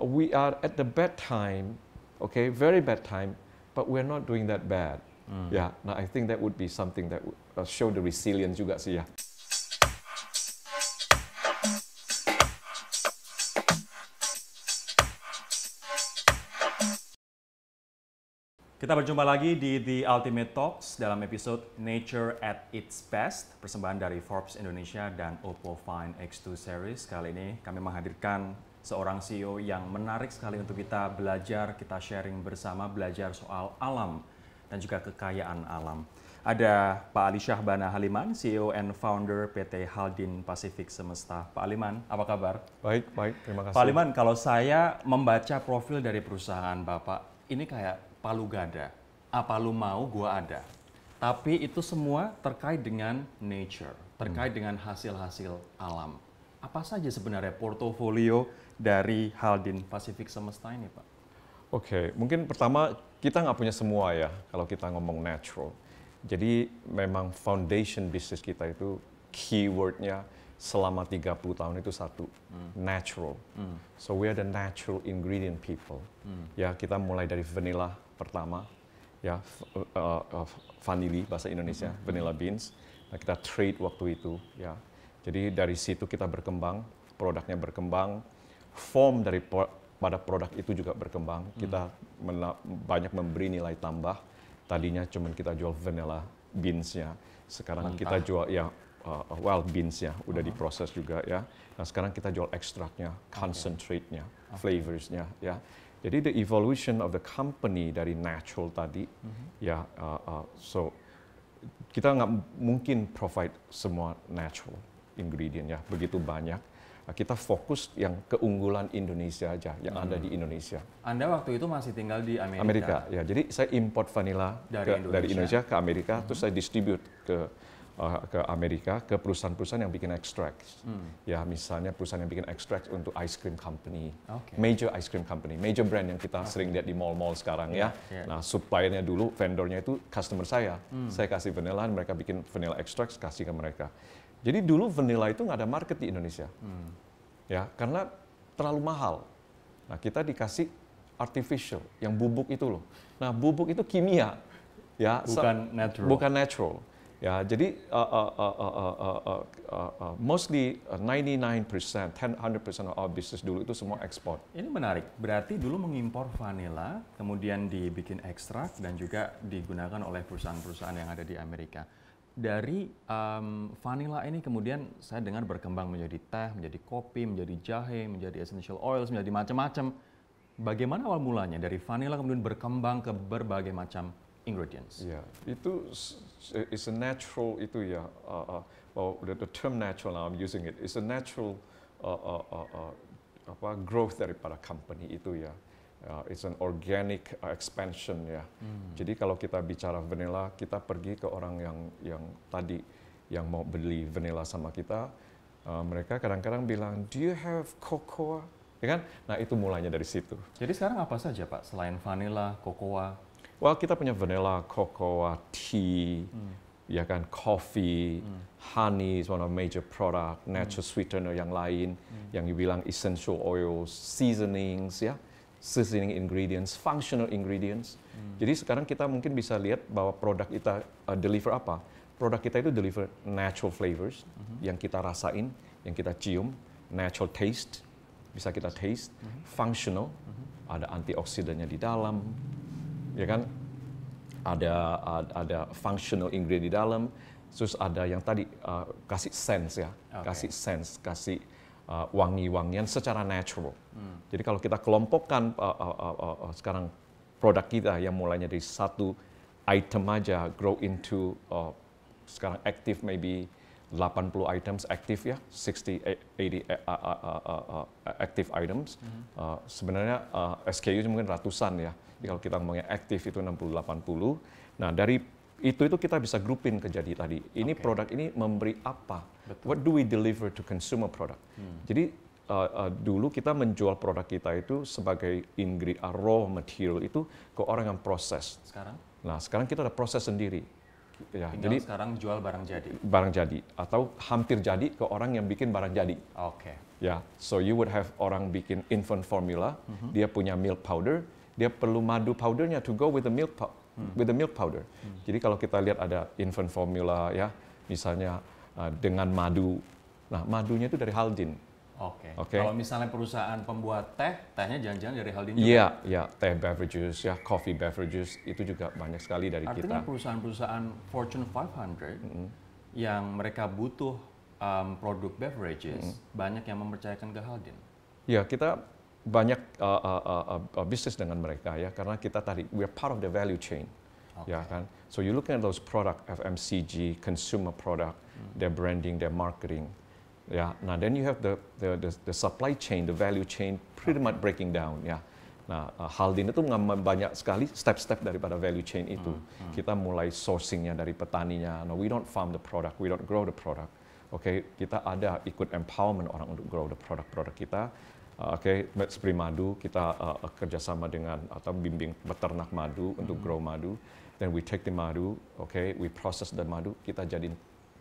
we are at the bad time, okay, very bad time, but we're not doing that bad. Ya, nah I think that would be something that would uh, show the resilience juga sih ya. Kita berjumpa lagi di The Ultimate Talks dalam episode Nature at its Best, persembahan dari Forbes Indonesia dan Oppo Find X2 Series. Kali ini kami menghadirkan seorang CEO yang menarik sekali untuk kita belajar, kita sharing bersama, belajar soal alam dan juga kekayaan alam. Ada Pak Ali Syahbana Haliman, CEO and Founder PT Haldin Pacific Semesta. Pak Aliman, apa kabar? Baik, baik, terima kasih. Pak Liman, kalau saya membaca profil dari perusahaan Bapak, ini kayak palu gada. Apa lu mau, gua ada. Tapi itu semua terkait dengan nature, terkait dengan hasil-hasil alam. Apa saja sebenarnya portofolio dari Haldin Pacific Semesta ini, Pak? Oke, mungkin pertama kita nggak punya semua ya kalau kita ngomong natural. Jadi memang foundation bisnis kita itu keywordnya selama 30 tahun itu satu, natural. So we are the natural ingredient people. Ya kita mulai dari vanilla pertama, ya uh, uh, vanili bahasa Indonesia, vanilla beans. Nah, kita trade waktu itu, ya. Jadi dari situ kita berkembang, produknya berkembang, form dari pro- pada produk itu juga berkembang. Kita mena- banyak memberi nilai tambah. Tadinya cuma kita jual vanilla beans-nya. Sekarang kita jual ya uh, wild beans-nya udah diproses juga ya. Nah, sekarang kita jual ekstraknya, concentrate-nya, flavors-nya ya. Jadi the evolution of the company dari natural tadi ya uh, uh, so kita nggak mungkin provide semua natural ingredient ya begitu banyak. Nah, kita fokus yang keunggulan Indonesia aja yang ada di Indonesia. Anda waktu itu masih tinggal di Amerika. Amerika ya. Jadi saya import vanilla Dari ke- Indonesia. dari Indonesia ke Amerika terus saya distribute ke uh, ke Amerika ke perusahaan-perusahaan yang bikin extracts. Ya misalnya perusahaan yang bikin extracts untuk ice cream company, Oke. major ice cream company, major brand yang kita sering lihat di mall-mall sekarang ya. Iya, iya. Nah suppliernya dulu vendornya itu customer saya. Saya kasih vanilla, mereka bikin vanilla extracts kasih ke mereka. Jadi dulu vanilla itu nggak ada market di Indonesia ya karena terlalu mahal. Nah kita dikasih artificial yang bubuk itu loh. Nah bubuk itu kimia ya Bukan natural. bukan natural. Ya jadi uh, uh, uh, uh, uh, uh, uh, uh, uh, mostly uh, 99%, 10, 100% of our business dulu itu semua ekspor. Ini menarik. Berarti dulu mengimpor vanilla, kemudian dibikin ekstrak dan juga digunakan oleh perusahaan-perusahaan yang ada di Amerika. Dari em, vanilla ini kemudian saya dengar berkembang menjadi teh, menjadi kopi, menjadi jahe, menjadi essential oils, menjadi macam-macam. Bagaimana awal mulanya dari vanilla kemudian berkembang ke berbagai macam ingredients? Ya, itu s- s- is a natural itu ya. Uh, uh, well, the, term natural now I'm using it. It's a natural uh, uh, uh, uh, apa growth daripada company itu ya. Uh, it's an organic uh, expansion ya. Jadi kalau kita bicara vanilla, kita pergi ke orang yang yang tadi yang mau beli vanilla sama kita, uh, mereka kadang-kadang bilang, do you have cocoa? Ya kan? Nah itu mulainya dari situ. Jadi sekarang apa saja Pak selain vanilla, cocoa? Well, kita punya vanilla, cocoa, tea, ya kan, coffee, honey is one of major product, natural sweetener yang lain, yang dibilang essential oils, seasonings, ya, seasoning ingredients, functional ingredients. Jadi sekarang kita mungkin bisa lihat bahwa produk kita uh, deliver apa? Produk kita itu deliver natural flavors yang kita rasain, yang kita cium, natural taste, bisa kita taste, functional, ada antioksidannya di dalam, ya kan ada ada, ada functional ingredient di dalam terus ada yang tadi uh, kasih sense ya Oke. kasih sense kasih uh, wangi-wangian secara natural jadi kalau kita kelompokkan uh, uh, uh, uh, uh, sekarang produk kita yang mulainya dari satu item aja grow into uh, sekarang active maybe 80 items aktif ya, 60, 80 uh, uh, uh, uh, uh, active items. Uh, sebenarnya uh, SKU mungkin ratusan ya. Jadi kalau kita ngomongnya aktif itu 60 80. Nah, dari itu itu kita bisa groupin ke jadi tadi. Ini Oke. produk ini memberi apa? What do we deliver to consumer product? Jadi uh, uh, dulu kita menjual produk kita itu sebagai ingredient raw material itu ke orang yang proses. Sekarang? Nah, sekarang kita ada proses sendiri. Ya, Tinggal jadi sekarang jual barang jadi. barang jadi atau hampir jadi ke orang yang bikin barang jadi. Oke. Ya, so you would have orang bikin infant formula, dia punya milk powder, dia perlu madu powdernya to go with the milk pow- with the milk powder. Jadi kalau kita lihat ada infant formula ya, misalnya uh, dengan madu. Nah, madunya itu dari Haldin. Oke. Oke. Kalau misalnya perusahaan pembuat teh, tehnya jangan-jangan dari Haldin juga. Iya, ya, teh beverages ya, coffee beverages itu juga banyak sekali dari Artinya kita. perusahaan-perusahaan Fortune 500 yang mereka butuh um, produk beverages banyak yang mempercayakan ke Haldin. Ya, kita banyak uh, uh, uh, uh, bisnis dengan mereka ya, karena kita tadi we are part of the value chain, ya kan. So you look at those product FMCG, consumer product, their branding, their marketing, ya. Nah, then you have the, the the the supply chain, the value chain pretty much breaking down, ya. Nah, uh, Haldin itu mengambil banyak sekali step-step daripada value chain itu. Kita mulai sourcingnya dari petaninya. No, we don't farm the product, we don't grow the product. Oke, kita ada ikut empowerment orang untuk grow the produk-produk kita. Uh, Oke, seperti madu kita uh, kerjasama dengan atau bimbing peternak madu untuk grow madu. Then we take the madu, okay, we process the madu, kita jadiin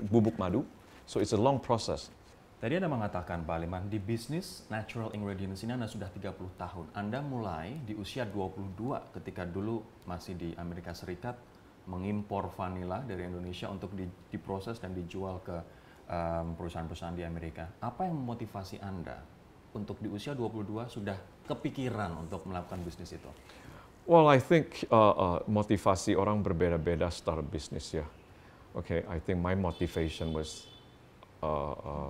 bubuk madu. So it's a long process. Tadi Anda mengatakan Pak Aliman, di bisnis natural ingredients ini Anda sudah 30 tahun. Anda mulai di usia 22 ketika dulu masih di Amerika Serikat mengimpor vanila dari Indonesia untuk di- diproses dan dijual ke um, perusahaan-perusahaan di Amerika. Apa yang memotivasi Anda untuk di usia 22 sudah kepikiran untuk melakukan bisnis itu? Well, I think uh, uh, motivasi orang berbeda-beda start bisnis ya. Okay, I think my motivation was uh, uh,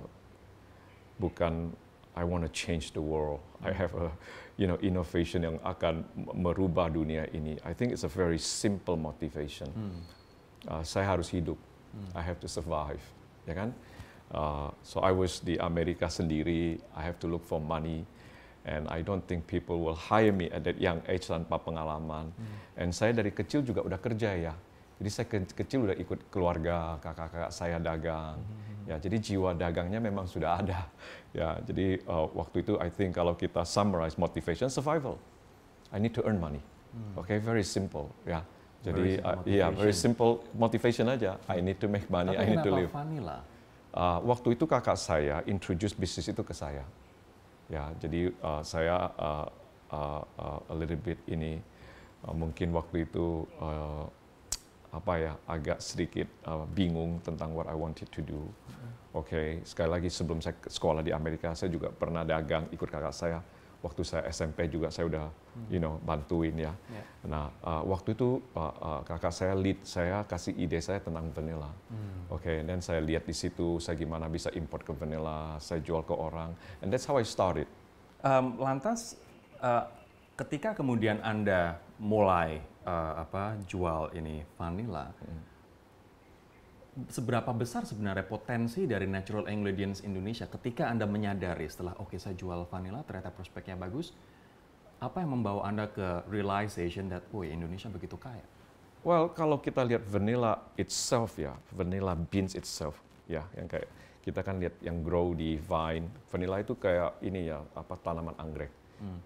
bukan I want to change the world. I have a you know innovation yang akan merubah dunia ini. I think it's a very simple motivation. Uh, saya harus hidup. I have to survive, ya kan? Uh, so I was di Amerika sendiri. I have to look for money, and I don't think people will hire me at that young age tanpa pengalaman. And saya dari kecil juga udah kerja ya. Jadi saya ke- kecil udah ikut keluarga kakak-kakak saya dagang. Ya, jadi jiwa dagangnya memang sudah ada. Ya, jadi uh, waktu itu I think kalau kita summarize motivation survival. I need to earn money. Okay, very simple. Ya. Very Jadi simple uh, iya, very motivation. simple motivation aja. I need to make money, Tapi I need to live. vanilla? Uh, waktu itu kakak saya introduce bisnis itu ke saya. Ya, jadi uh, saya uh, uh, uh, a little bit ini uh, mungkin waktu itu uh, apa ya agak sedikit uh, bingung tentang what I wanted to do. Oke, sekali lagi sebelum saya sekolah di Amerika saya juga pernah dagang ikut kakak saya. Waktu saya SMP juga saya udah you know bantuin ya. Ya. Nah, uh, waktu itu uh, uh, kakak saya lead saya kasih ide saya tentang vanilla. Oke, dan saya lihat di situ saya gimana bisa import ke vanilla, saya jual ke orang, and that's how I started. Em, lantas eh, ketika kemudian anda mulai eh, apa jual ini vanilla, seberapa besar sebenarnya potensi dari natural ingredients Indonesia ketika anda menyadari setelah oke saya jual vanilla ternyata prospeknya bagus, apa yang membawa anda ke realization that oh Indonesia begitu kaya? Well, kalau kita lihat vanilla itself ya, vanilla beans itself ya, yang kayak kita kan lihat yang grow di vine, vanilla itu kayak ini ya, apa tanaman anggrek.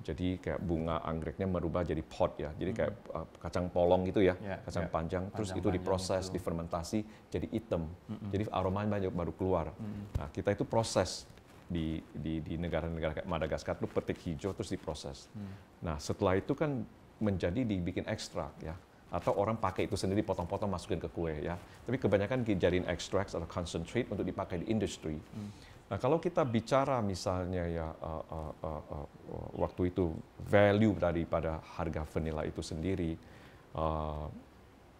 Jadi kayak bunga anggreknya merubah jadi pot ya, jadi kayak uh, kacang polong gitu ya, Ya, kacang ya. panjang, terus Panjang itu diproses, itu. difermentasi jadi hitam. Jadi aromanya banyak baru keluar. Nah, kita itu proses di di di negara-negara kayak Madagaskar itu petik hijau terus diproses. Nah, setelah itu kan menjadi dibikin ekstrak ya. Atau orang pakai itu sendiri potong-potong masukin ke kue ya. Tapi kebanyakan dijadiin extracts atau concentrate untuk dipakai di industri. Nah, kalau kita bicara misalnya ya uh, uh, uh, uh, waktu itu value daripada harga vanilla itu sendiri uh,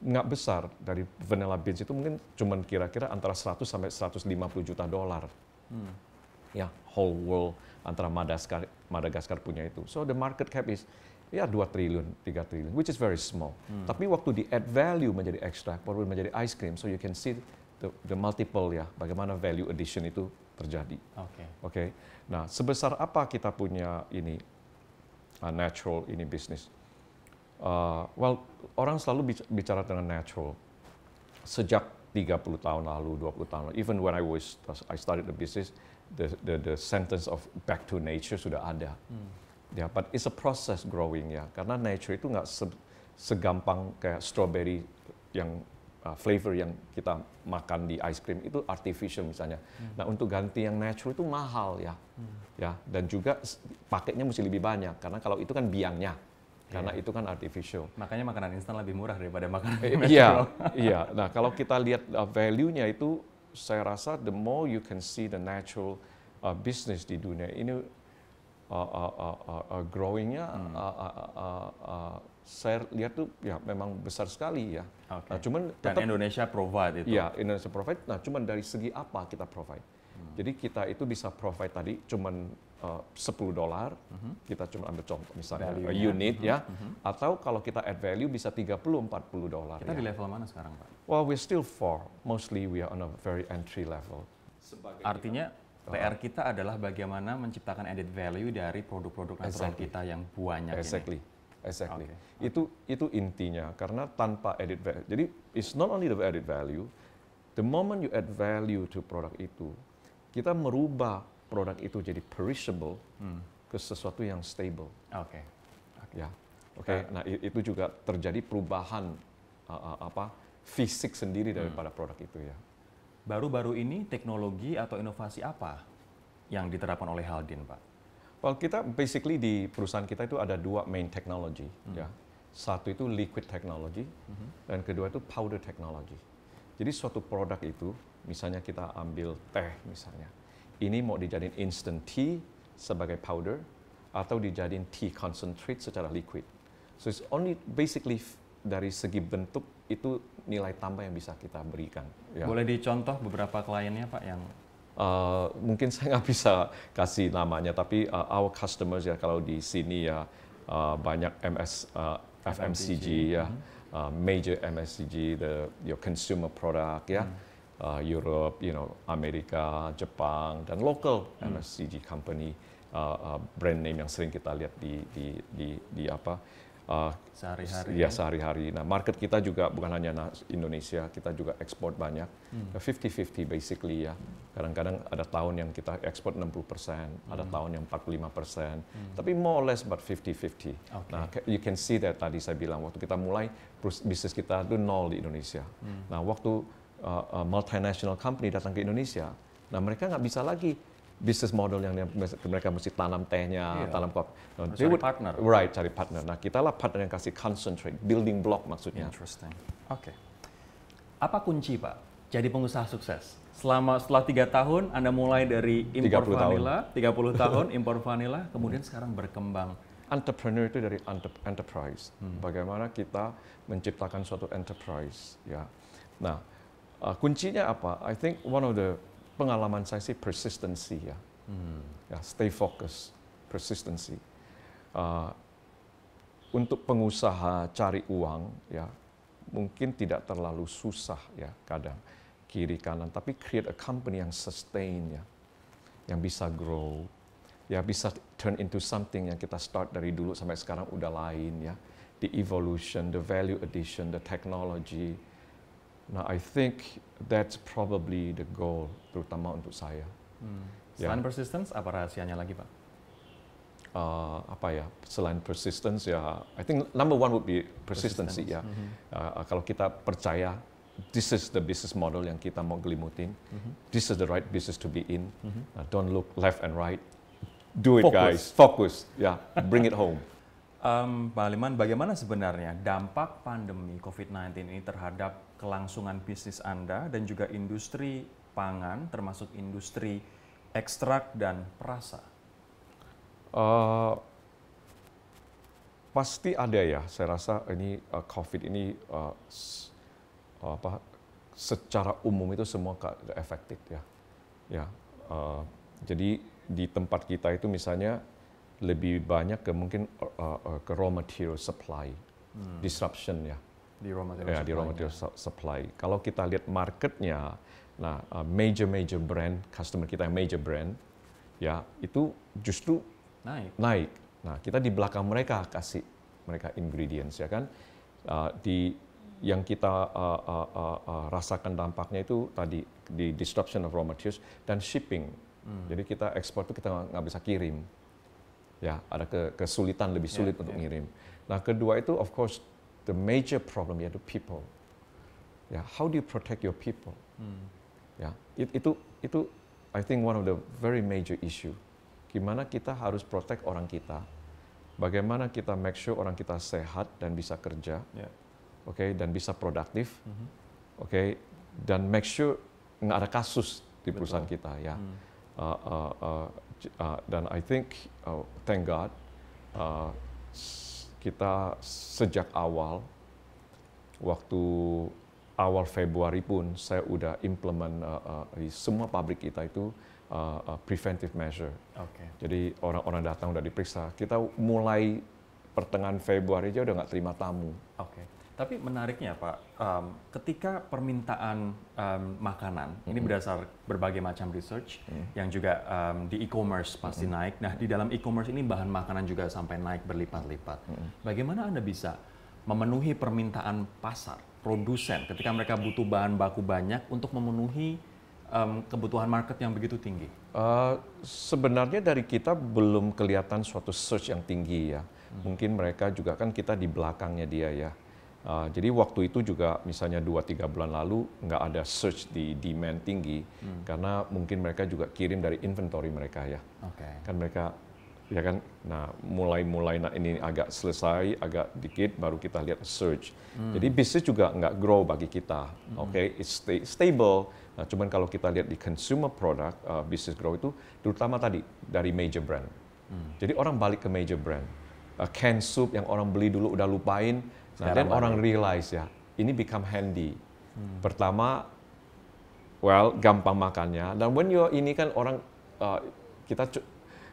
nggak besar dari vanilla beans itu mungkin cuman kira-kira antara 100 sampai 150 juta dolar. Ya, whole world antara Madagaskar Madagaskar punya itu. So the market cap is ya 2 triliun, 3 triliun, which is very small. Tapi waktu di add value menjadi extract, baru menjadi ice cream, so you can see the, the multiple ya, bagaimana value addition itu terjadi. Oke. Oke. Nah, sebesar apa kita punya ini uh, natural ini bisnis? Uh, well, orang selalu bic- bicara dengan natural. Sejak 30 tahun lalu, 20 tahun lalu, even when I was I started the business, the the, the sentence of back to nature sudah ada. Ya, but it's a process growing ya. Karena nature itu nggak se- segampang kayak strawberry yang uh, flavor yang kita makan di ice cream itu artificial misalnya. Nah untuk ganti yang natural itu mahal ya, ya dan juga pakainya mesti lebih banyak karena kalau itu kan biangnya, karena itu kan artificial. Makanya makanan instan lebih murah daripada makanan Eh, natural. Iya, iya. Nah, kalau kita lihat uh, value-nya itu, saya rasa the more you can see the natural uh, business di dunia ini uh, uh, uh, uh, uh, growing-nya, Hmm. uh, uh, uh, uh, uh, saya lihat tuh ya memang besar sekali ya. Oke. Nah, cuman Dan tetap Indonesia provide itu. Iya, Indonesia provide. Nah, cuman dari segi apa kita provide? Jadi kita itu bisa provide tadi cuman uh, 10 dolar, kita cuma ambil contoh misalnya Value-nya. a unit ya, atau kalau kita add value bisa 30 40 dolar Kita ya. di level mana sekarang, Pak? Well, we're still four. Mostly we are on a very entry level. Artinya PR kita adalah bagaimana menciptakan added value dari produk-produk natural Exactly. kita yang banyak Exactly. Exactly. Oke. Itu itu intinya karena tanpa added value. Jadi it's not only the added value, the moment you add value to produk itu, kita merubah produk itu jadi perishable Hmm. ke sesuatu yang stable. ini. Oke. Ya. Oke. Nah, i- itu juga terjadi perubahan uh, uh, apa fisik sendiri daripada produk itu ya. Baru-baru ini teknologi atau inovasi apa yang diterapkan oleh Haldin, Pak? Well, kita basically di perusahaan kita itu ada dua main technology, ya. Satu itu liquid technology, dan kedua itu powder technology. Jadi suatu produk itu, misalnya kita ambil teh misalnya, ini mau dijadiin instant tea sebagai powder, atau dijadiin tea concentrate secara liquid. So it's only basically dari segi bentuk itu nilai tambah yang bisa kita berikan. Ya. Boleh dicontoh beberapa kliennya, Pak, yang Uh, mungkin saya nggak bisa kasih namanya, tapi uh, our customers ya kalau di sini ya uh, banyak MS, uh, FMCG, ya, uh, major MSCG, the your consumer product ya, uh, Europe, you know, Amerika, Jepang dan local MSCG company, uh, uh, brand name yang sering kita lihat di di di, di apa. Uh, sehari-hari Ya sehari-hari. Nah market kita juga bukan hanya Indonesia, kita juga ekspor banyak. Hmm. 50-50 basically ya. Kadang-kadang ada tahun yang kita ekspor 60%, ada Hmm. tahun yang 45%. Tapi more or less about 50-50. Oke. Nah you can see that tadi saya bilang, waktu kita mulai bisnis kita itu nol di Indonesia. Hmm. Nah waktu uh, uh, multinational company datang ke Indonesia, nah mereka nggak bisa lagi bisnis model yang mereka mesti tanam tehnya, Iya. tanam kopi. Nah, Harus they cari partner. Right, cari partner. Nah, kita lah partner yang kasih concentrate, building block maksudnya. Interesting. Oke. Apa kunci Pak jadi pengusaha sukses? Selama setelah tiga tahun Anda mulai dari impor 30 tahun. vanilla, 30 tahun impor vanilla, kemudian sekarang berkembang. Entrepreneur itu dari enter- enterprise. Bagaimana kita menciptakan suatu enterprise, ya. Nah, uh, kuncinya apa? I think one of the pengalaman saya sih persistency ya. Ya, stay focus, persistency. Uh, untuk pengusaha cari uang, ya, mungkin tidak terlalu susah ya kadang kiri kanan, tapi create a company yang sustain ya, yang bisa grow, ya bisa turn into something yang kita start dari dulu sampai sekarang udah lain ya, the evolution, the value addition, the technology. Nah, I think that's probably the goal, terutama untuk saya. Ya. Selain persistence, apa rahasianya lagi Pak? uh, apa ya? Selain persistence ya I think number one would be persistency ya. Uh, uh, kalau kita percaya this is the business model yang kita mau gelimutin. This is the right business to be in. Uh, don't look left and right. Do it Fokus. guys. Focus. Ya bring it home Em, Pak Aliman, bagaimana sebenarnya dampak pandemi COVID-19 ini terhadap kelangsungan bisnis Anda dan juga industri pangan, termasuk industri ekstrak dan perasa? Uh, pasti ada ya. Saya rasa ini uh, COVID ini uh, apa secara umum itu semua affected ya. Ya. uh, jadi di tempat kita itu misalnya lebih banyak ke mungkin uh, uh, ke raw material supply disruption ya. Di raw material Ya, di raw material su- supply. Kalau kita lihat marketnya, nah uh, major major brand, customer kita yang major brand, ya itu justru Naik. naik. Nah, kita di belakang mereka kasih mereka ingredients ya kan. Uh, di yang kita uh, uh, uh, uh, rasakan dampaknya itu tadi di disruption of raw materials dan shipping. Jadi kita ekspor itu kita nggak bisa kirim. Ya, ada ke- kesulitan lebih sulit untuk ngirim. Nah, kedua itu of course the major problem yaitu people. Ya, how do you protect your people? Ya, it- itu itu I think one of the very major issue. Gimana kita harus protect orang kita? Bagaimana kita make sure orang kita sehat dan bisa kerja, Ya. oke, dan bisa produktif, oke, dan make sure nggak ada kasus di perusahaan kita ya. Uh, uh, uh, j- uh, dan I think, uh, thank God, uh, kita sejak awal, waktu awal Februari pun saya udah implement uh, uh, di semua pabrik kita itu uh, uh, preventive measure. Oke. Jadi orang-orang datang udah diperiksa. Kita mulai pertengahan Februari aja udah nggak terima tamu. Oke. Tapi menariknya Pak, em, ketika permintaan em, makanan ini berdasar berbagai macam research yang juga em, di e-commerce pasti naik. Nah di dalam e-commerce ini bahan makanan juga sampai naik berlipat-lipat. Bagaimana anda bisa memenuhi permintaan pasar, produsen ketika mereka butuh bahan baku banyak untuk memenuhi em, kebutuhan market yang begitu tinggi? Uh, sebenarnya dari kita belum kelihatan suatu search yang tinggi ya. Mungkin mereka juga kan kita di belakangnya dia ya. Uh, jadi waktu itu juga misalnya 2-3 bulan lalu nggak ada search di demand tinggi karena mungkin mereka juga kirim dari inventory mereka ya. Oke. Kan mereka ya kan nah mulai-mulai nah ini agak selesai agak dikit baru kita lihat search. Jadi bisnis juga nggak grow bagi kita. Oke, it's stay, stable. Nah, cuman kalau kita lihat di consumer product uh, business grow itu terutama tadi dari major brand. Jadi orang balik ke major brand. Uh, can soup yang orang beli dulu udah lupain. Nah, dan orang realize ya, ini become handy. Pertama, well gampang makannya dan when you ini kan orang uh, kita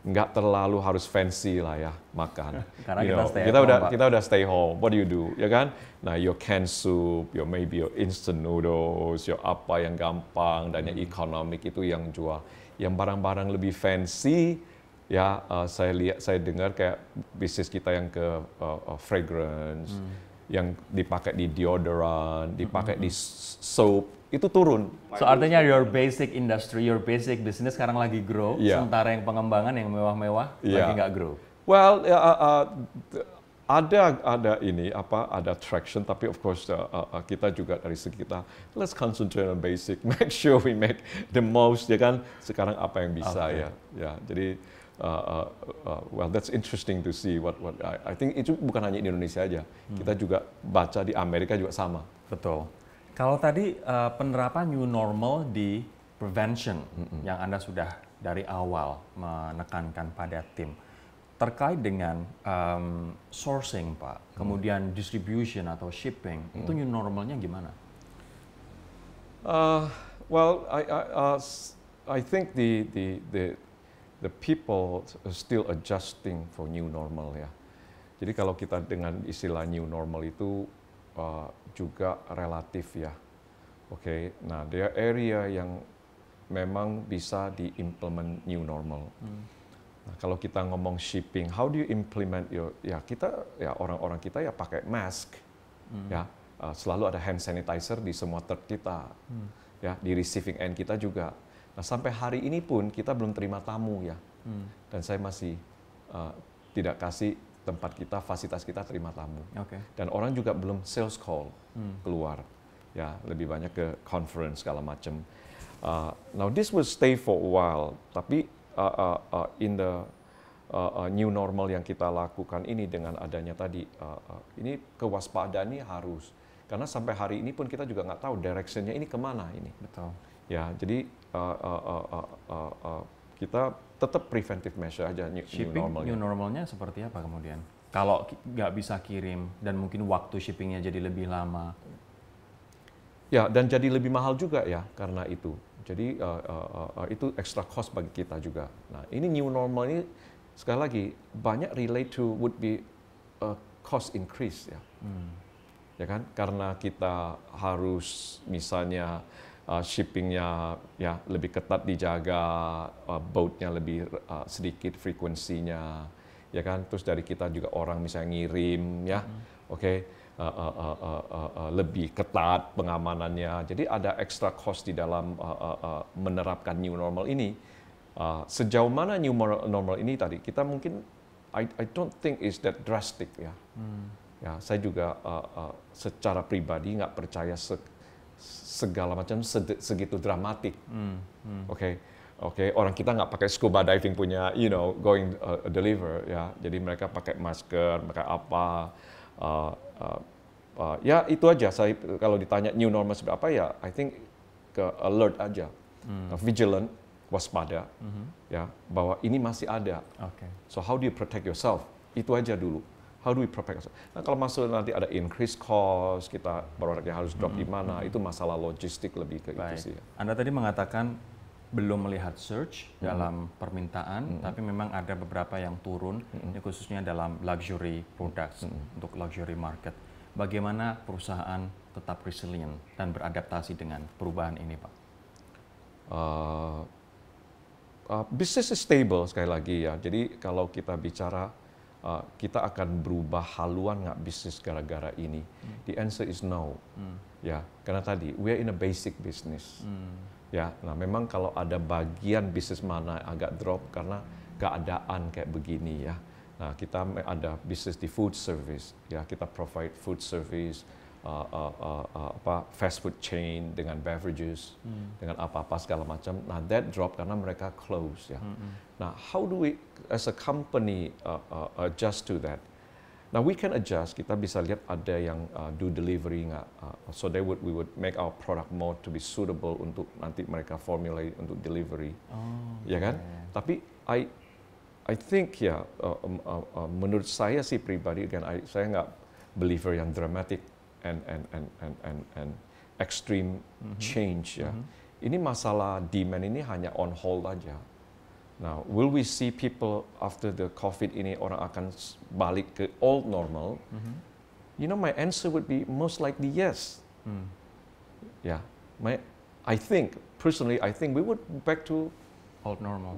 nggak terlalu harus fancy lah ya makan Karena You kita know, stay kita home, udah Pak. kita udah stay home what do you do ya kan nah your canned soup your maybe your instant noodles your apa yang gampang dan yang Hmm. economic itu yang jual yang barang-barang lebih fancy ya uh, saya lihat saya dengar kayak bisnis kita yang ke uh, uh, fragrance Hmm. Yang dipakai di deodorant dipakai di soap itu turun So artinya your basic industry, your basic business sekarang lagi grow, Iya. sementara yang pengembangan yang mewah-mewah Iya. lagi nggak grow. Well, ya, uh, uh, ada ada ini apa ada traction tapi of course uh, uh, uh, kita juga dari segi kita let's concentrate on basic make sure we make the most ya kan sekarang apa yang bisa Oke. ya ya jadi uh, uh, uh, well that's interesting to see what what I, I think itu bukan hanya di Indonesia aja. Kita juga baca di Amerika juga sama. Betul. Kalau tadi uh, penerapan new normal di prevention yang Anda sudah dari awal menekankan pada tim terkait dengan um, sourcing Pak, kemudian distribution atau shipping, itu new normalnya gimana? Uh, well, I, I, uh, I think the, the, the, the people still adjusting for new normal ya. Jadi kalau kita dengan istilah new normal itu uh, juga relatif ya. Oke, nah there are area yang memang bisa diimplement new normal. Nah, kalau kita ngomong shipping, how do you implement your ya kita ya orang-orang kita ya pakai mask ya uh, selalu ada hand sanitizer di semua truk kita ya di receiving end kita juga. Nah sampai hari ini pun kita belum terima tamu ya. Dan saya masih uh, tidak kasih tempat kita fasilitas kita terima tamu. Oke. dan orang juga belum sales call keluar. Ya lebih banyak ke conference segala macam. Uh, now this will stay for a while tapi uh, uh, uh, in the uh, uh, new normal yang kita lakukan ini dengan adanya tadi uh, uh, ini kewaspadaan ini harus. Karena sampai hari ini pun kita juga nggak tahu directionnya ini ke mana ini. Betul. ya jadi uh, uh, uh, uh, uh, uh, kita tetap preventive measure aja new, new Shipping normalnya. new normalnya seperti apa kemudian? Kalau nggak bisa kirim dan mungkin waktu shippingnya jadi lebih lama. Ya, dan jadi lebih mahal juga ya karena itu. Jadi uh, uh, uh, itu extra cost bagi kita juga. Nah, ini new normal ini sekali lagi banyak relate to would be a cost increase ya. Ya kan? Karena kita harus misalnya uh, shippingnya ya lebih ketat dijaga, uh, boatnya lebih uh, sedikit frekuensinya, ya kan? Terus dari kita juga orang misalnya ngirim ya, oke? uh, uh, uh, uh, uh, uh, lebih ketat pengamanannya. Jadi ada extra cost di dalam uh, uh, uh, menerapkan new normal ini. Uh, sejauh mana new normal ini tadi kita mungkin I, I don't think is that drastic ya. Ya, saya juga uh, uh, secara pribadi nggak percaya se- segala macam segitu dramatik. Hmm, hmm. Oke, oke. Orang kita nggak pakai scuba diving punya, you know, going uh, deliver ya. Jadi mereka pakai masker, pakai apa. Uh, uh, uh, ya itu aja. Saya kalau ditanya new normal seperti apa ya, I think ke alert aja, Hmm. Uh, vigilant, waspada, Mhm. ya bahwa ini masih ada. Oke. So how do you protect yourself? Itu aja dulu. How do we protect ourselves? Nah kalau masuk nanti ada increase cost, kita produknya harus drop di mana, itu masalah logistik lebih ke Hmm. Baik. itu sih. ya. Anda tadi mengatakan belum melihat surge Hmm. dalam permintaan, tapi memang ada beberapa yang turun, Hmm. ini khususnya dalam luxury products untuk luxury market. Bagaimana perusahaan tetap resilient dan beradaptasi dengan perubahan ini, Pak? Uh, uh, bisnis is stable sekali lagi ya. Jadi kalau kita bicara uh, kita akan berubah haluan nggak bisnis gara-gara ini? The answer is no. Ya, karena tadi we are in a basic business. Ya, nah memang kalau ada bagian bisnis mana agak drop karena keadaan kayak begini ya. Nah kita ada bisnis di food service, ya kita provide food service, uh, uh, uh, uh, apa fast food chain dengan beverages, dengan apa-apa segala macam. Nah that drop karena mereka close ya. Nah how do we as a company uh, uh, adjust to that? Nah, we can adjust. Kita bisa lihat ada yang uh, do delivery nggak. Uh, so they would we would make our product more to be suitable untuk nanti mereka formulate untuk delivery, Oh, ya kan? Tapi I I think ya uh, um, uh, uh, menurut saya sih pribadi kan I, saya nggak believer yang dramatic and and and and and, and extreme change ya. Ini masalah demand ini hanya on hold aja. Now, will we see people after the COVID ini orang akan balik ke old normal? You know, my answer would be most likely yes. Hmm. Yeah, my, I think personally, I think we would back to Old normal.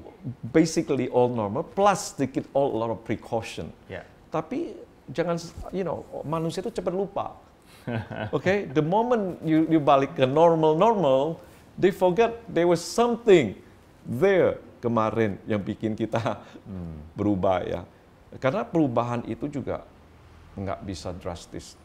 basically old normal plus sedikit all a lot of precaution. Ya. Tapi jangan, you know, manusia itu cepat lupa. Okay, the moment you you balik ke normal normal, they forget there was something there kemarin yang bikin kita berubah ya. Karena perubahan itu juga nggak bisa drastis.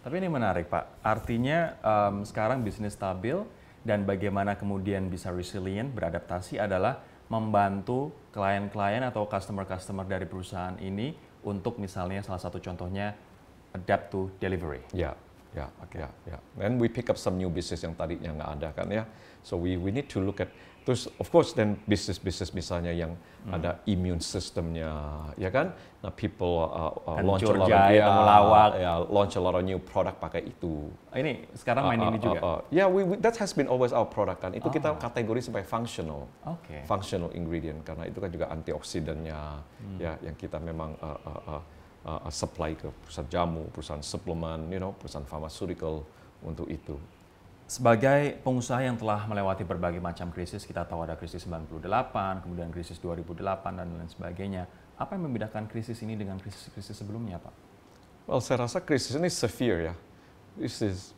Tapi ini menarik, Pak. Artinya em, sekarang bisnis stabil dan bagaimana kemudian bisa resilient, beradaptasi adalah membantu klien-klien atau customer-customer dari perusahaan ini untuk misalnya salah satu contohnya adapt to delivery. Ya, ya, ya, ya. And we pick up some new business yang tadinya nggak ada kan ya. So we we need to look at terus of course then business-business misalnya yang ada immune systemnya, ya kan? Nah people uh, uh, launch a lot of ya, melawak. ya, launch a lot of new product pakai itu. Ini sekarang main Uh, ini uh, juga. uh, uh. Yeah, we, we- that has been always our product kan. Itu kita kategori sebagai functional. Oke. Functional ingredient karena itu kan juga antioksidannya ya yang kita memang uh, uh, uh, uh, uh, supply ke perusahaan jamu, perusahaan suplemen, you know, perusahaan pharmaceutical untuk itu. Sebagai pengusaha yang telah melewati berbagai macam krisis, kita tahu ada krisis 98, kemudian krisis 2008 dan lain sebagainya. Apa yang membedakan krisis ini dengan krisis-krisis sebelumnya, Pak? Well, saya rasa krisis ini severe ya. This is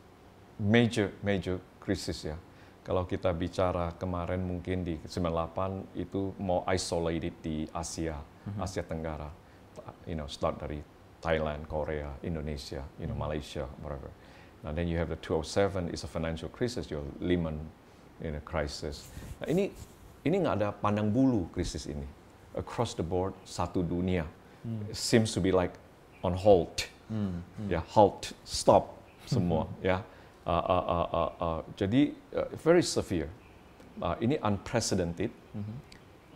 major major krisis ya. Kalau kita bicara kemarin mungkin di 98 itu mau isolated di Asia, Asia Tenggara. You know, start dari Thailand, Korea, Indonesia, you know, Malaysia, whatever. Now then you have the 207 is a financial crisis, your Lehman you know, crisis. Nah, ini ini nggak ada pandang bulu krisis ini. Across the board, satu dunia seems to be like on halt, ya halt, stop semua, ya. Uh, uh, uh, uh, uh, jadi uh, very severe. Uh, ini unprecedented.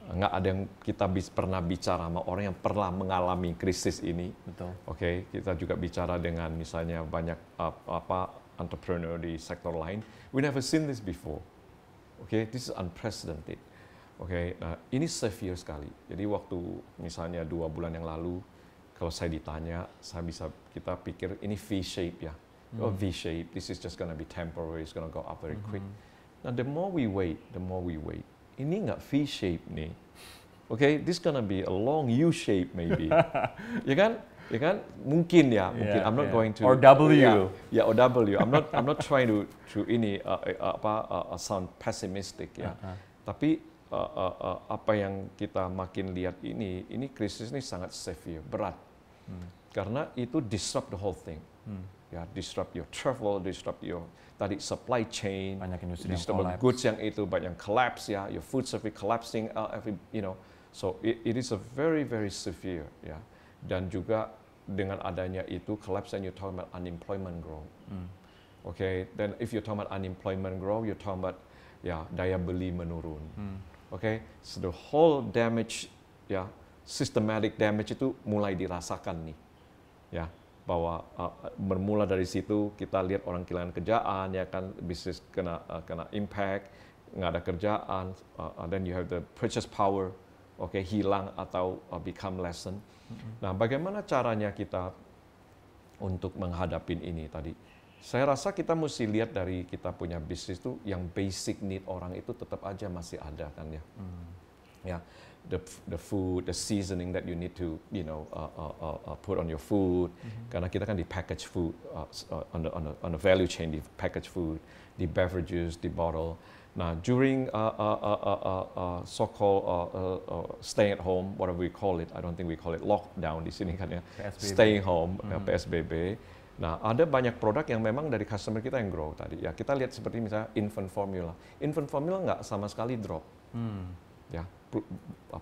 Nggak ada yang kita bis, pernah bicara sama orang yang pernah mengalami krisis ini. Betul. Oke, kita juga bicara dengan misalnya banyak uh, apa entrepreneur di sektor lain. We never seen this before. Oke, this is unprecedented. Oke, nah ini severe sekali. Jadi waktu misalnya dua bulan yang lalu, kalau saya ditanya, saya bisa kita pikir ini V-shape ya. Oh V-shape, this is just gonna be temporary, it's gonna go up very quick. Nah, the more we wait, the more we wait. Ini nggak V-shape nih. Oke, this gonna be a long U-shape maybe. ya kan? Ya kan? Mungkin ya, mungkin. Yeah, I'm not yeah. going to Or W. Ya, ya, or W. I'm not I'm not trying to to ini uh, uh, apa uh, uh, sound pessimistic ya. Uh-uh. Tapi uh, uh, uh, apa yang kita makin lihat ini, ini krisis ini sangat severe, berat. Karena itu disrupt the whole thing. Ya, disrupt your travel, disrupt your tadi supply chain, Banyak industri yang disrupt collapse. goods yang itu banyak yang collapse ya, your food supply collapsing, uh, every you know, so it, it is a very very severe ya, dan juga dengan adanya itu collapse and you're talking about unemployment growth. Hmm. Okay, then if you're talking about unemployment growth, you're talking about ya daya beli menurun. Hmm. Okay, so the whole damage ya systematic damage itu mulai dirasakan nih, ya bahwa uh, bermula dari situ kita lihat orang kehilangan kerjaan ya kan bisnis kena uh, kena impact nggak ada kerjaan uh, uh, then you have the purchase power oke hilang atau uh, become lessen. Nah bagaimana caranya kita untuk menghadapi ini tadi? Saya rasa kita mesti lihat dari kita punya bisnis itu yang basic need orang itu tetap aja masih ada kan ya. Ya the the food the seasoning that you need to you know uh, uh, uh, uh, put on your food karena kita kan di package food uh, uh, on the on the on the value chain di package food di beverages di bottle nah during uh, uh, uh, uh, uh, uh, so called uh, uh, uh, staying at home whatever we call it I don't think we call it lockdown di sini kan ya PSBB. staying home uh, PSBB Nah, ada banyak produk yang memang dari customer kita yang grow tadi. Ya, kita lihat seperti misalnya infant formula. Infant formula nggak sama sekali drop Hmm. ya uh,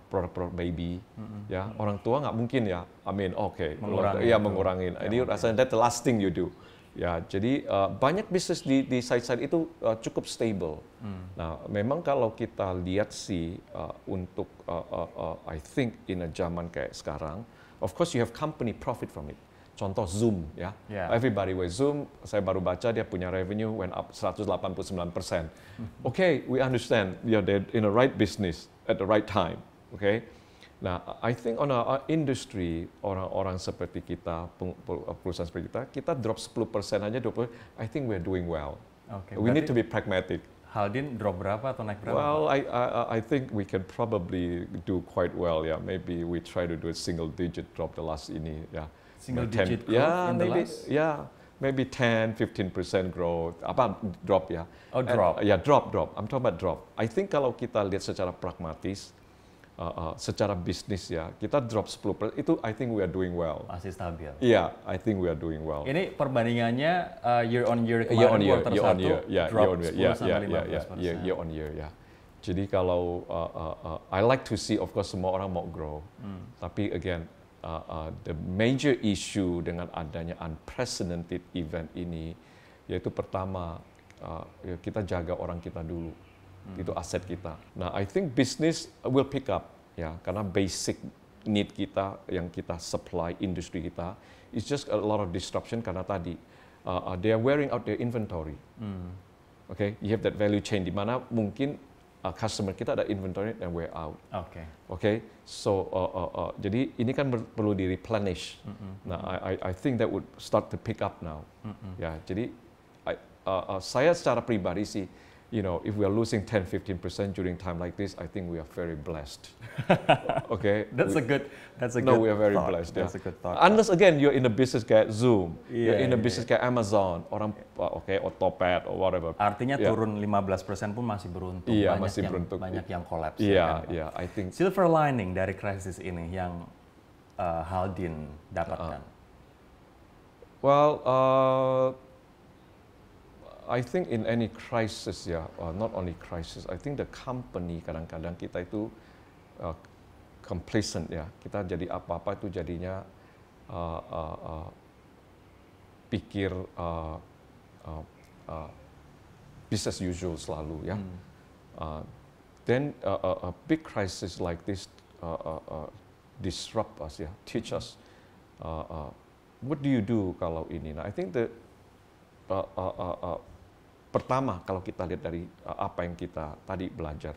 produk-produk baby ya. Orang tua nggak mungkin ya. I mean oke Mengurangi ya itu. mengurangin Ya, ini rasanya that the last thing you do. Ya jadi uh, banyak bisnis di di side-side itu uh, cukup stable. Hmm. nah memang kalau kita lihat sih uh, untuk uh, uh, uh, I think in a zaman kayak sekarang of course you have company profit from it contoh Zoom ya Ya. everybody with Zoom saya baru baca dia punya revenue went up 189 persen okay we understand yeah they're in the right business at the right time okay nah I think on a industry orang-orang seperti kita perusahaan seperti kita kita drop 10 persen aja 20 I think we're doing well Oke. we need to be pragmatic Haldin drop berapa atau naik berapa? well I, I I think we can probably do quite well yeah maybe we try to do a single digit drop the last ini yeah Single digit growth yeah, in the maybe, last? Yeah, maybe 10, 15% growth. Apa drop ya? Oh, And- drop. ya drop, drop. I'm talking about drop. I think kalau kita lihat secara pragmatis, uh, uh, secara bisnis ya, kita drop 10%, itu I think we are doing well. Masih stabil. Yeah, I think we are doing well. Ini perbandingannya uh, year on year kemarin year on year, quarter year on satu year, yeah, drop year on year, 10 yeah, sampai yeah, yeah, 15 yeah, year, year on year, ya. Jadi kalau uh, uh, uh, I like to see, of course, semua orang mau grow, Hmm. tapi again, uh, uh, the major issue dengan adanya unprecedented event ini, yaitu pertama uh, ya kita jaga orang kita dulu, itu aset kita. Nah, I think business will pick up, ya, karena basic need kita yang kita supply industri kita, it's just a lot of disruption karena tadi uh, uh, they are wearing out their inventory. Hmm. Okay, you have that value chain di mana mungkin uh, customer kita ada inventory dan wear out. Oke. Okay, so uh, uh, uh, jadi ini kan perlu di replenish. Mm-mm. Nah, I, I, I think that would start to pick up now. Mm-mm. Ya, jadi I, uh, uh, saya secara pribadi sih, you know, if we are losing 10-15% during time like this, I think we are very blessed. okay, That's we- a good. That's a no, good we are very thought. blessed. That's yeah. a good thought. Unless again you're in a business kayak Zoom, you're Iya, in a iya, business kayak Amazon, orang uh, oke or Topet or whatever. Artinya Yeah. turun 15% pun masih beruntung. Iya, banyak masih yang, beruntung. Banyak yang collapse. ya Iya, kan, Pak? iya, I think Silver lining dari krisis ini yang uh, Haldin dapatkan. Well, uh, I think in any crisis ya, uh, not only crisis, I think the company kadang-kadang kita itu uh, complacent ya, kita jadi apa-apa itu jadinya uh, uh, uh, pikir uh, uh, uh, business usual selalu ya. Hmm. Uh, then uh, a, a big crisis like this uh, uh, uh, disrupt us ya, teach us uh, uh, what do you do kalau ini. Nah, I think the uh, uh, uh, uh, pertama kalau kita lihat dari uh, apa yang kita tadi belajar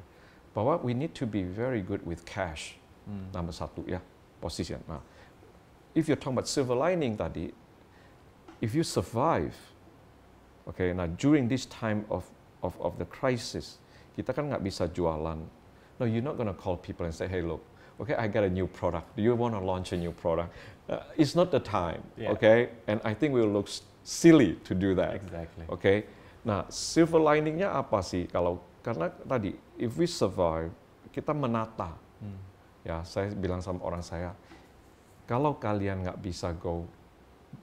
bahwa we need to be very good with cash. Hmm. Nomor satu ya, position. Nah, if you're talking about silver lining tadi, if you survive, okay, nah during this time of of of the crisis, kita kan nggak bisa jualan. No, you're not gonna call people and say, hey look, okay, I got a new product. Do you want to launch a new product? Uh, it's not the time, Yeah. okay? And I think we will look silly to do that. Exactly. Oke. Nah, silver liningnya apa sih? Kalau karena tadi, if we survive, kita menata. Hmm. Ya, saya bilang sama orang saya, kalau kalian nggak bisa go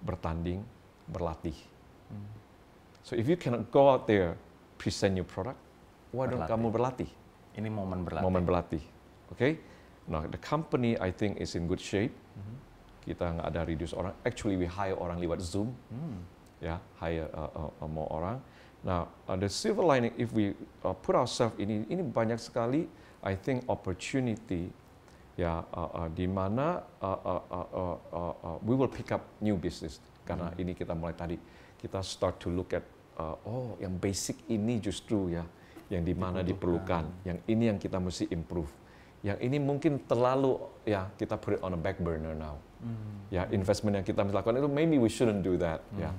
bertanding, berlatih. So if you cannot go out there present your product, why don't Berlatih. kamu berlatih? Ini momen berlatih. Momen berlatih. Okay? Now the company I think is in good shape. Kita nggak ada reduce orang. Actually we hire orang lewat Zoom. Hmm. Ya, hire uh, uh, uh, more orang. Now uh, the silver lining if we uh, put ourselves ini ini banyak sekali I think opportunity ya uh, uh, di mana uh, uh, uh, uh, uh, uh, we will pick up new business. Karena ini kita mulai tadi kita start to look at uh, oh yang basic ini justru ya yang di mana diperlukan. Yang ini yang kita mesti improve. Yang ini mungkin terlalu ya kita put it on a back burner now ya investment yang kita lakukan itu maybe we shouldn't do that ya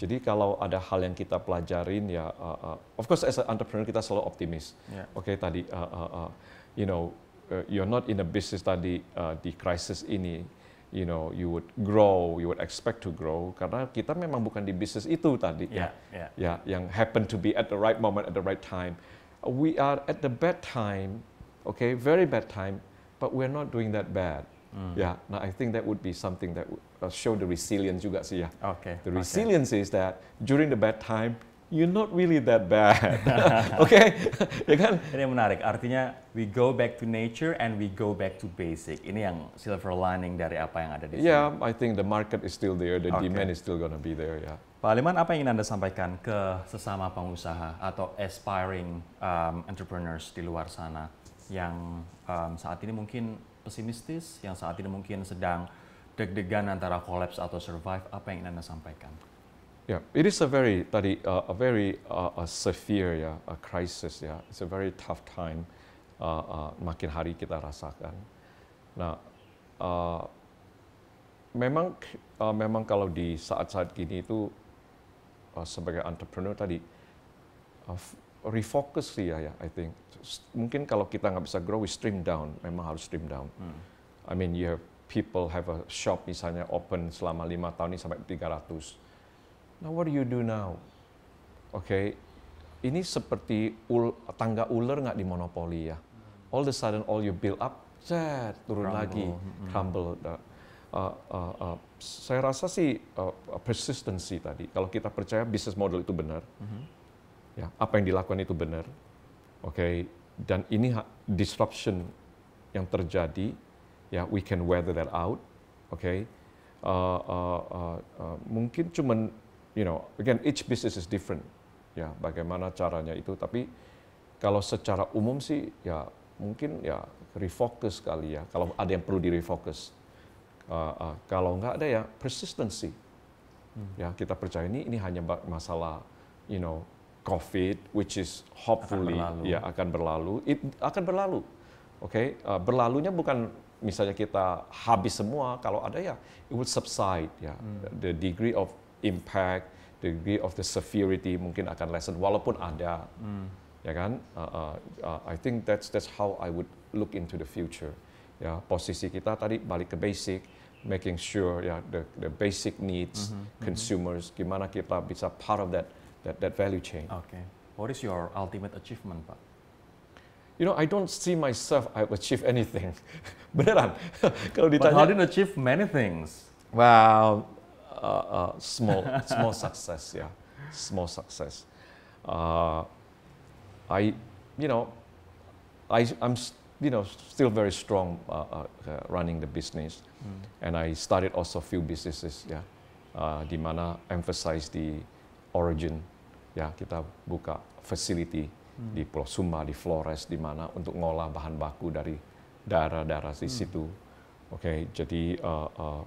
jadi kalau ada hal yang kita pelajarin ya uh, uh, of course as an entrepreneur kita selalu optimis Ya. Oke tadi, uh, uh, uh, you know, uh, you're not in a business tadi uh, di crisis ini, you know, you would grow, you would expect to grow karena kita memang bukan di bisnis itu tadi Ya, ya. ya yang happen to be at the right moment at the right time. We are at the bad time, okay, very bad time, but we're not doing that bad. Hmm. Ya, nah I think that would be something that would uh, show the resilience juga sih ya. Oke. The oke. resilience is that during the bad time, you're not really that bad. okay? ya kan? Ini yang menarik. Artinya we go back to nature and we go back to basic. Ini yang silver lining dari apa yang ada di sini. Yeah, I think the market is still there, the Okay. demand is still going to be there, yeah. Pak Aliman, apa yang ingin Anda sampaikan ke sesama pengusaha atau aspiring um, entrepreneurs di luar sana yang um, saat ini mungkin pesimistis, yang saat ini mungkin sedang deg-degan antara collapse atau survive, apa yang ingin Anda sampaikan? Yeah, it is a very tadi uh, a very uh, a severe ya, a crisis ya. It's a very tough time. Uh, uh, makin hari kita rasakan. Nah, uh, memang uh, memang kalau di saat-saat gini itu uh, sebagai entrepreneur tadi uh, refocus sih ya, ya I think. Mungkin kalau kita nggak bisa grow, we stream down. Memang harus stream down. I mean, you have people have a shop misalnya open selama lima tahun ini sampai 300. Now what do you do now? Oke, ini seperti ul, tangga ular nggak di monopoli ya. All the sudden all you build up, set turun Crumble, lagi, crumble. Nah, uh, uh, uh, saya rasa sih uh, persistency tadi. Kalau kita percaya bisnis model itu benar, ya apa yang dilakukan itu benar, oke. Dan ini disruption yang terjadi, ya we can weather that out, oke. Uh, uh, uh, uh, mungkin cuman, you know, again each business is different, ya bagaimana caranya itu. Tapi kalau secara umum sih, ya mungkin ya refocus kali ya. Kalau ada yang perlu direfocus. Uh, uh, kalau nggak ada ya persistency. Ya kita percaya ini ini hanya masalah, you know, COVID, which is hopefully berlalu. ya akan berlalu. It akan berlalu, oke. Uh, berlalunya bukan misalnya kita habis semua. Kalau ada ya, it would subside ya. The degree of impact, the degree of the severity mungkin akan lessen walaupun ada, ya kan? Uh, uh, uh, I think that's that's how I would look into the future. Ya posisi kita tadi balik ke basic, making sure ya the the basic needs consumers gimana kita bisa part of that that that value chain. Okay. What is your ultimate achievement, Pak? You know, I don't see myself I've achieved anything. Beneran. Kalau But ditanya, Haldin achieve many things. well, uh, uh, small small success, yeah, small success. Uh, I, you know, I I'm you know still very strong uh, uh, uh, running the business, and I started also few businesses, yeah, uh, di mana emphasize di origin, ya kita buka facility di Pulau Sumba, di Flores, di mana untuk ngolah bahan baku dari daerah-daerah di situ. Oke, jadi uh, uh,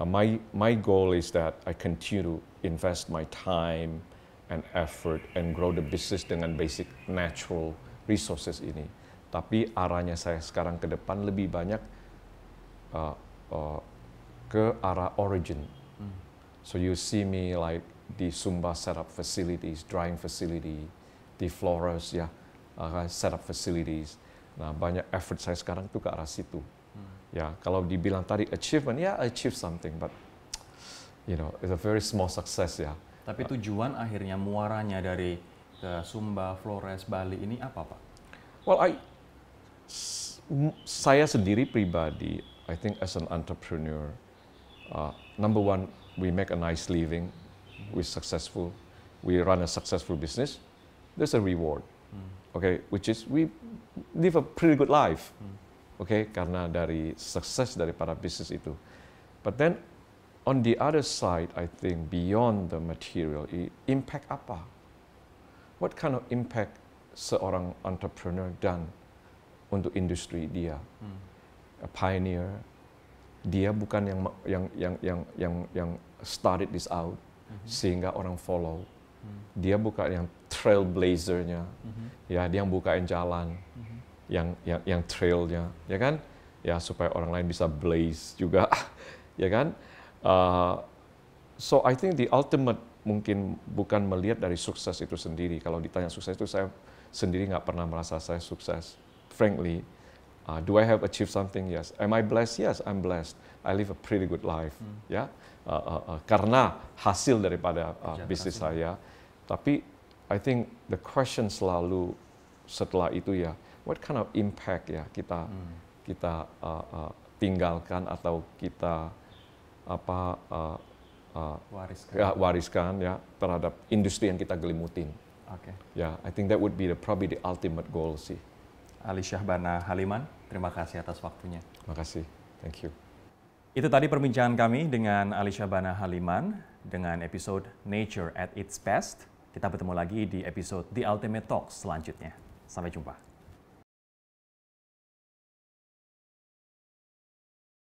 uh, my my goal is that I continue to invest my time and effort and grow the business dengan basic natural resources ini. Tapi arahnya saya sekarang ke depan lebih banyak uh, uh, ke arah origin. So you see me like di Sumba set up facilities, drying facility, di Flores ya uh, set up facilities. Nah banyak effort saya sekarang tuh ke arah situ. Ya kalau dibilang tadi achievement ya achieve something, but you know it's a very small success ya. Tapi tujuan akhirnya muaranya dari ke Sumba, Flores, Bali ini apa, Pak? Well, I, saya sendiri pribadi, I think as an entrepreneur, uh, number one, we make a nice living, we successful, we run a successful business, there's a reward. Okay, which is we live a pretty good life. Okay, karena dari sukses daripada bisnis itu. But then on the other side, I think beyond the material, impact apa? What kind of impact seorang entrepreneur dan untuk industri dia? A pioneer, dia bukan yang yang yang yang yang yang started this out sehingga orang follow. Dia bukan yang trailblazer-nya, ya dia yang bukain jalan, yang yang yang trailnya, ya kan? Ya supaya orang lain bisa blaze juga, ya kan? Uh, so I think the ultimate mungkin bukan melihat dari sukses itu sendiri. Kalau ditanya sukses itu saya sendiri nggak pernah merasa saya sukses. Frankly, uh, do I have achieved something? Yes. Am I blessed? Yes, I'm blessed. I live a pretty good life. Ya, Uh, uh, uh, karena hasil daripada uh, Kerja bisnis keras saya. Tapi I think the question selalu setelah itu ya, what kind of impact ya kita kita uh, uh, tinggalkan atau kita apa uh, uh, Wariskan. ya, wariskan ya terhadap industri yang kita gelimutin. Oke. Ya, I think that would be the probably the ultimate goal sih. Ali Syahbana Haliman, terima kasih atas waktunya. Makasih. Thank you. Itu tadi perbincangan kami dengan Ali Syahbana Haliman dengan episode Nature at its Best. Kita bertemu lagi di episode The Ultimate Talks selanjutnya. Sampai jumpa.